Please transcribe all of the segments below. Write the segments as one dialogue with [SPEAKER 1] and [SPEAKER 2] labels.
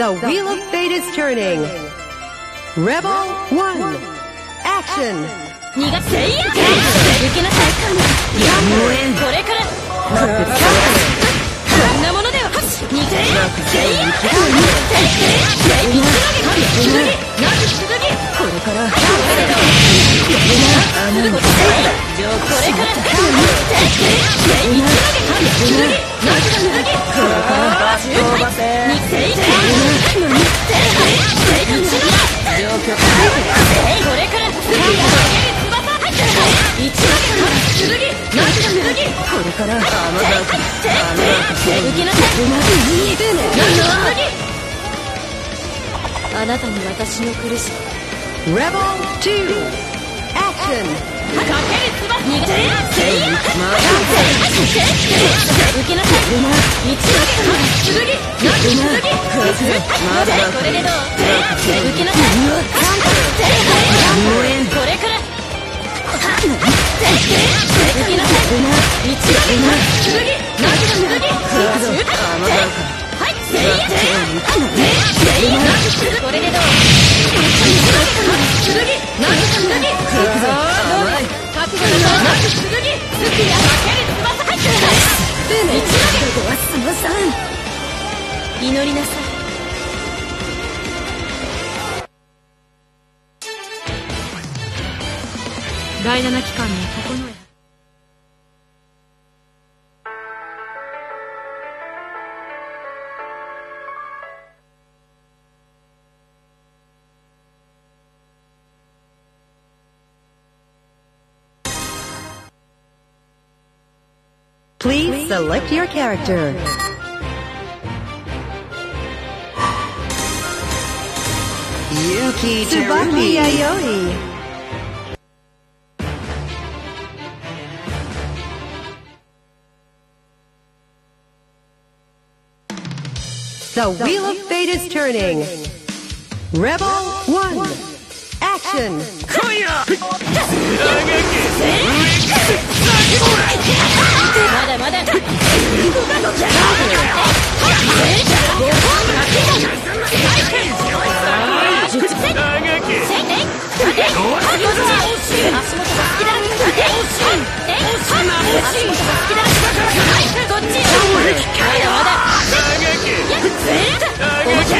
[SPEAKER 1] The wheel of fate is turning. Rebel 1. Action!
[SPEAKER 2] 逃がせいや受けなさいやむえんこれからこんなものでは逃げせいやせいやなすすぎこれからこれからこれからなすすぎこれ受けなさい。何のあなたに私の苦し
[SPEAKER 1] Rebel 2. Action!
[SPEAKER 2] かけるつば逃げてせいや受けなさい。一撃剣なし剣これでどうれでどう剣なし剣覚悟のなし剣スキやかける翼入って一撃はすまさん祈りなさい第七機関に整え
[SPEAKER 1] Please select your character.
[SPEAKER 3] Yuki
[SPEAKER 1] Tsubaki. Yayoi. The wheel of fate is turning. Rebel 1. Action!
[SPEAKER 2] まだまだ足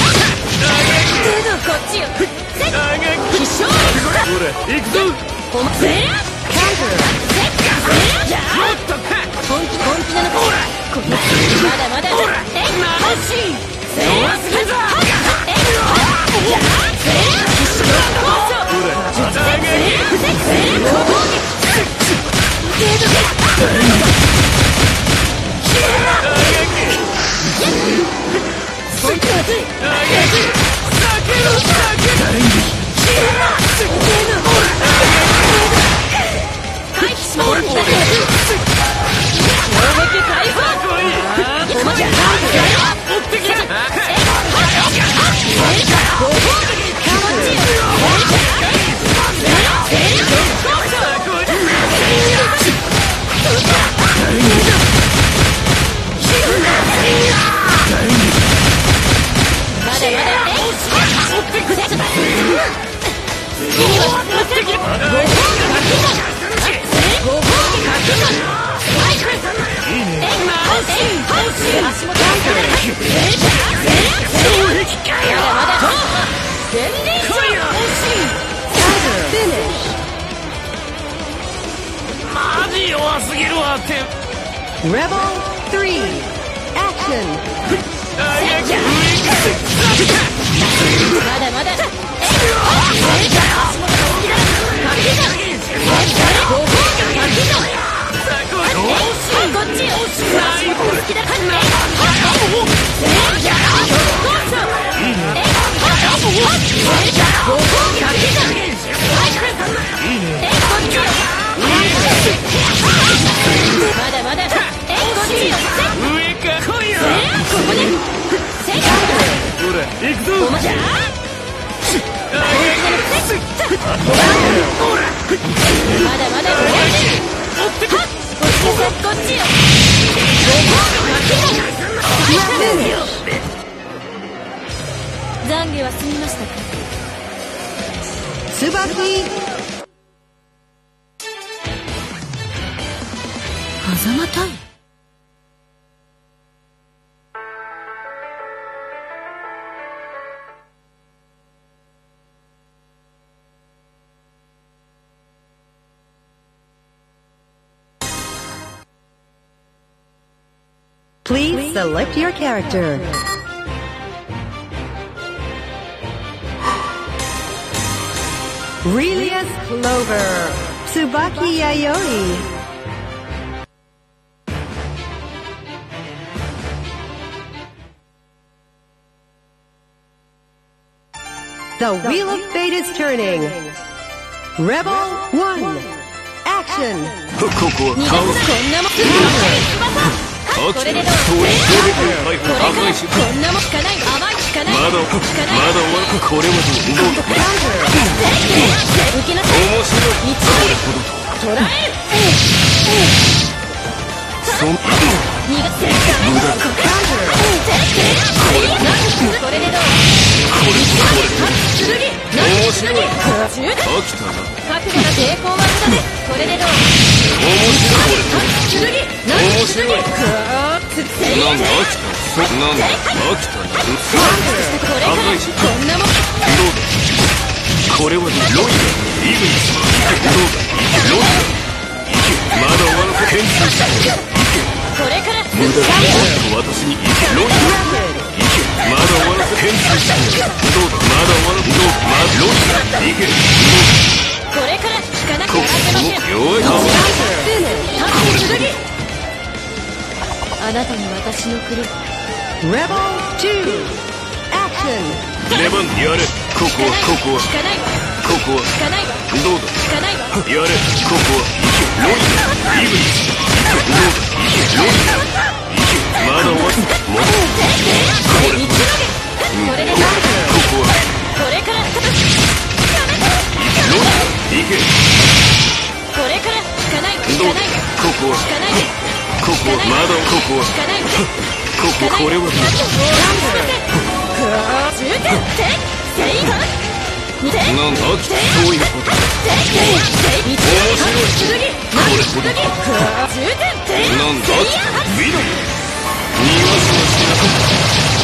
[SPEAKER 2] おませ
[SPEAKER 1] 3
[SPEAKER 2] だまだえこっちよ
[SPEAKER 3] 上か来いよ
[SPEAKER 2] ここねせい
[SPEAKER 3] ほら行くぞ
[SPEAKER 2] おまだまだ懺悔は済みましたか
[SPEAKER 1] 椿
[SPEAKER 2] 狭間隊
[SPEAKER 1] Please select your character. Relius Clover. Tsubaki Yayoi. The Wheel of Fate is turning. Rebel 1. Action.
[SPEAKER 3] ここは倒す
[SPEAKER 2] すこんなもん翼こんなもん効かない。甘い。効かない。
[SPEAKER 3] まだまだ
[SPEAKER 2] 効かない。
[SPEAKER 3] 終わるこれはどう面白い
[SPEAKER 2] 道
[SPEAKER 3] これほどと
[SPEAKER 2] 捉える。
[SPEAKER 3] そん
[SPEAKER 2] これは無駄ですこれでどう
[SPEAKER 3] 面白いこれ
[SPEAKER 2] 剣
[SPEAKER 3] 面白い
[SPEAKER 2] くーつって
[SPEAKER 3] なんだ飽きたそなんだ飽きたなうっ
[SPEAKER 2] これから
[SPEAKER 3] 赤いし
[SPEAKER 2] こんなもん
[SPEAKER 3] だこれはロイグニスどうだロイだ行けまだ終わらせ研究して
[SPEAKER 2] これか
[SPEAKER 3] 無駄だもっと私に行けロイだ行けまだ終わらせ研究してどうだまだ終わらせどうだまだロイだ行け
[SPEAKER 2] これから引かなきゃ
[SPEAKER 3] こ
[SPEAKER 2] いけません
[SPEAKER 3] こ弱いな
[SPEAKER 2] 剣あなたに私の狂い。
[SPEAKER 1] Rebel 2. Action.
[SPEAKER 3] レバンやれ。ここはここは。
[SPEAKER 2] 引かないわ
[SPEAKER 3] ここは。どうだ？やれ。ここは。ロイだイグニスどうだロまだ終わこれ
[SPEAKER 2] これ
[SPEAKER 3] ここは。
[SPEAKER 2] これから
[SPEAKER 3] ロイだ行け
[SPEAKER 2] これから引かない
[SPEAKER 3] ここは。
[SPEAKER 2] 引かないわ
[SPEAKER 3] ここは。まだここは。
[SPEAKER 2] 引かないわ
[SPEAKER 3] こここれはなんだ飽きたそういうことだなんだ飽きたウィド逃がすのしな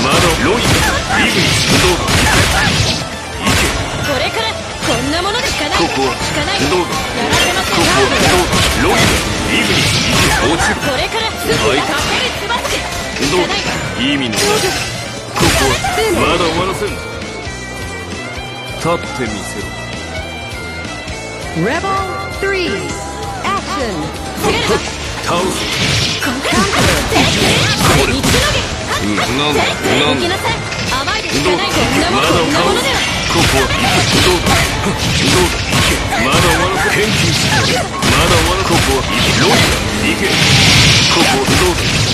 [SPEAKER 3] まだロイだイグニスどうだ
[SPEAKER 2] これからこんなものでしかない
[SPEAKER 3] ここは
[SPEAKER 2] ません
[SPEAKER 3] ここはどうだロイだイグニス落ちる
[SPEAKER 2] これからすぐ
[SPEAKER 3] はい
[SPEAKER 2] かけるつばつけ
[SPEAKER 3] どうだ意味のないここはまだ終わらせん。ぞ立ってみせろ。
[SPEAKER 1] Rebel 3. Action.
[SPEAKER 3] 倒す
[SPEAKER 2] ここれ道の
[SPEAKER 3] うんなんだ
[SPEAKER 2] げ
[SPEAKER 3] なんだ
[SPEAKER 2] 行きなさい甘いでし
[SPEAKER 3] どうだ。
[SPEAKER 2] かないこんなも
[SPEAKER 3] まだ
[SPEAKER 2] のこんなものでは
[SPEAKER 3] ここはどうだどうまだ終わらせ研究してまだ終わらここはロイだ行け。ここはどうだ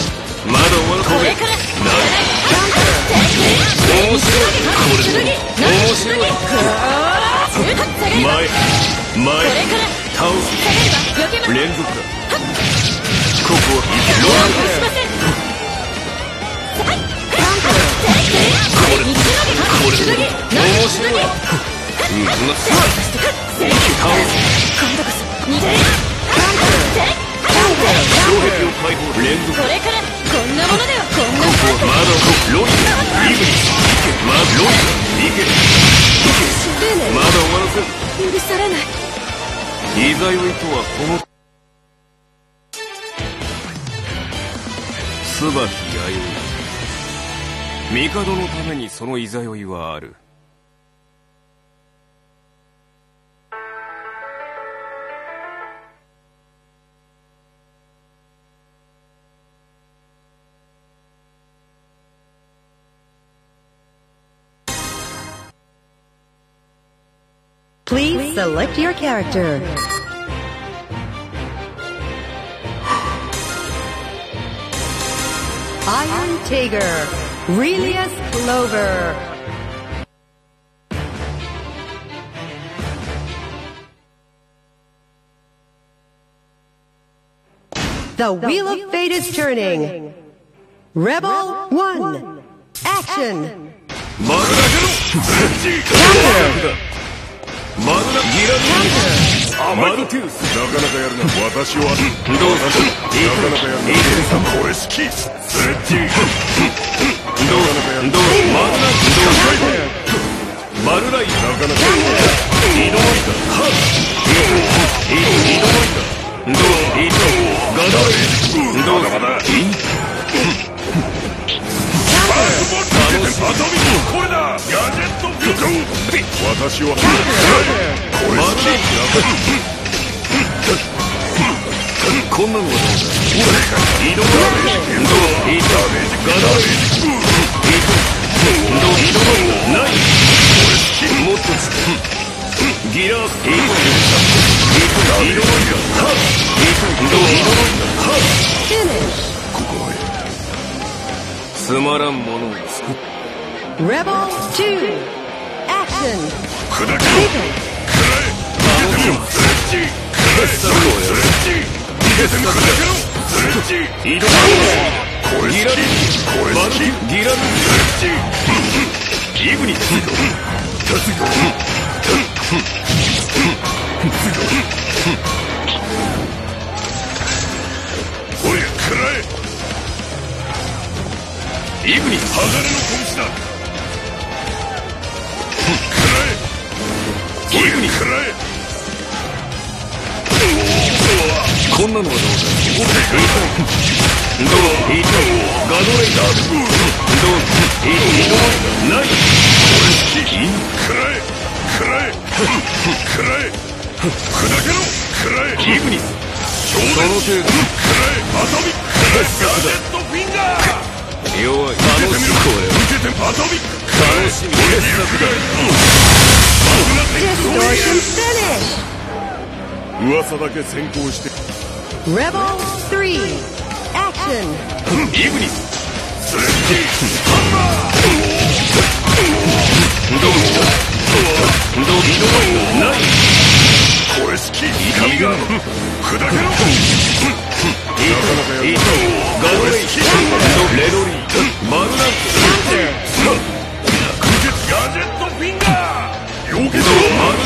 [SPEAKER 3] まだ終わら
[SPEAKER 2] これから
[SPEAKER 3] 何面白いこれ面白い前前倒す連続だここはロイだ
[SPEAKER 2] しません
[SPEAKER 3] これこれ面白いうんな
[SPEAKER 2] さあ倒す
[SPEAKER 3] イザヨイとはこの。椿弥生。帝のためにそのいざよいはある。
[SPEAKER 1] Please select your character. Iron Tiger, Relius Clover. The Wheel of Fate is turning. Rebel 1, action!
[SPEAKER 3] マグナゲロマグナギラアマルテウス
[SPEAKER 4] なかなかやるな私は
[SPEAKER 3] どうぞ
[SPEAKER 4] なかなかやるなさんこれ好きスレッジ
[SPEAKER 3] どうなかやるどうマグナどうマルライ
[SPEAKER 4] なかなかや
[SPEAKER 3] イドモイダハイドイドモイダどうイドガダイどう
[SPEAKER 4] まだまだ
[SPEAKER 3] イン
[SPEAKER 4] バトミこれだガジェットビュー私はこれ好き
[SPEAKER 3] こんなのはどうだーイドイドイドモイダハイドどうイドモイダハ
[SPEAKER 1] Finish.
[SPEAKER 3] つまらんものを作っ
[SPEAKER 1] Rebel 2, action!
[SPEAKER 4] 砕けろ
[SPEAKER 1] Taken.
[SPEAKER 4] スレッジスレッジ逃げても砕けろスレッジ
[SPEAKER 3] 移動
[SPEAKER 4] これこれイグニッツおりゃ食らえイグニッツ鋼の拳だえイグニ食らえ
[SPEAKER 3] こんなのはどうだどうイトガドレイダーどうイトない
[SPEAKER 4] 食らえ食らえ食らえ砕けろ食らえ
[SPEAKER 3] イグニス
[SPEAKER 4] その程度食らえアトミックガジェットフィンガー
[SPEAKER 3] 弱い
[SPEAKER 4] 受けてみろ
[SPEAKER 3] これ
[SPEAKER 4] 受けてアトミック
[SPEAKER 3] 楽しみ傑作だ
[SPEAKER 4] マグナティックウ噂だけ先行して。
[SPEAKER 1] Rebel 3, action!
[SPEAKER 3] イグニス
[SPEAKER 4] スレッジハンマ
[SPEAKER 3] どうどう移動。ない
[SPEAKER 4] これ好き神が砕けろ
[SPEAKER 3] イトイトガドレイレドリーマグナン
[SPEAKER 4] 受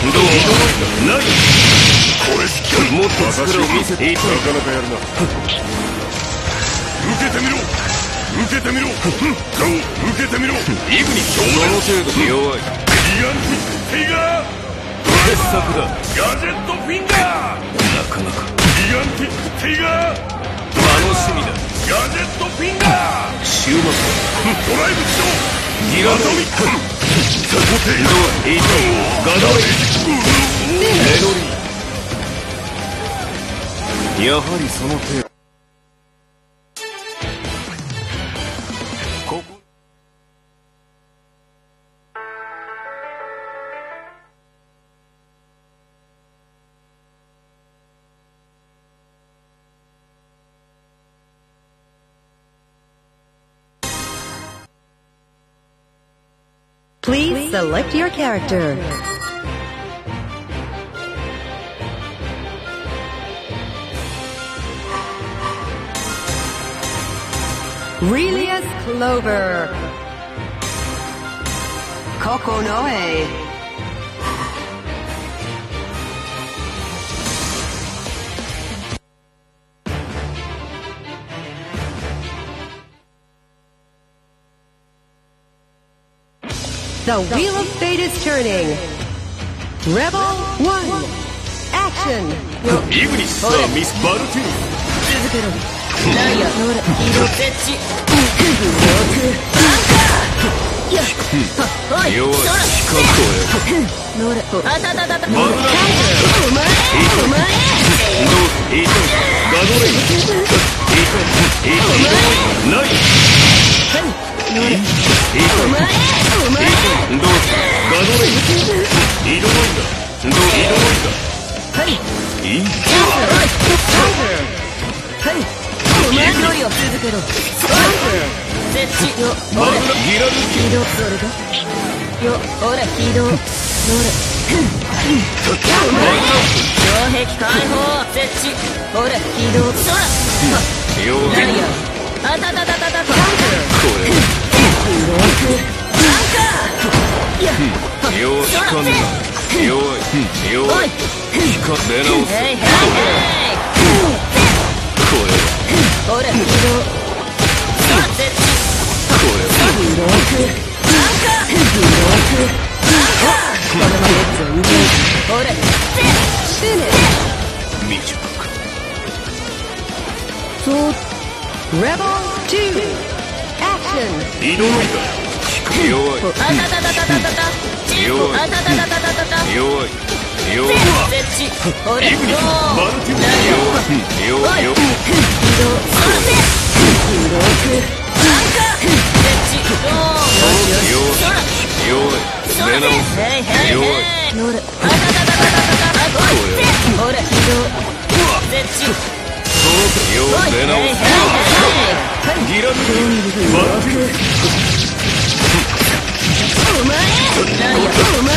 [SPEAKER 3] どない
[SPEAKER 4] これ好き
[SPEAKER 3] もっと力を見せていた
[SPEAKER 4] なかなか。やるな受けてみろ受けてみろどう受けてみろ
[SPEAKER 3] イグニスその程度で弱い
[SPEAKER 4] ギガンティックテイガー
[SPEAKER 3] 傑作だな
[SPEAKER 4] ガジェットフィンガー。
[SPEAKER 3] かなか
[SPEAKER 4] ギガンティックテイガー
[SPEAKER 3] 楽しみだ。
[SPEAKER 4] ガジェットフィンガー。
[SPEAKER 3] 終末
[SPEAKER 4] ドライブ機動
[SPEAKER 3] やはりその手
[SPEAKER 1] Please select your character. Relius Clover. Kokonoe. The wheel of fate is turning. Rebel one. Action.
[SPEAKER 3] テ
[SPEAKER 2] イ
[SPEAKER 3] ナいいイ
[SPEAKER 2] あたたたたたた
[SPEAKER 3] これ
[SPEAKER 1] Rebel
[SPEAKER 3] 移い弱いいいいいいいいい
[SPEAKER 2] いうか
[SPEAKER 3] よいよ直ギラッドバック
[SPEAKER 2] お前お前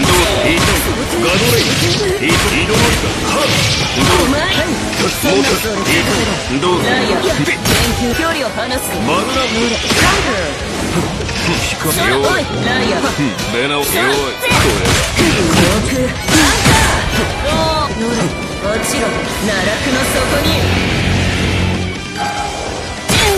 [SPEAKER 3] どうヒー。トガドレイヒー。トどうハッ
[SPEAKER 2] う前
[SPEAKER 3] モー。タヒー。トどうベ
[SPEAKER 2] ッ遠距離を離す
[SPEAKER 3] マグナムラ
[SPEAKER 2] ング
[SPEAKER 3] 弱い弱いこ
[SPEAKER 2] れだ落ちろ奈落の底に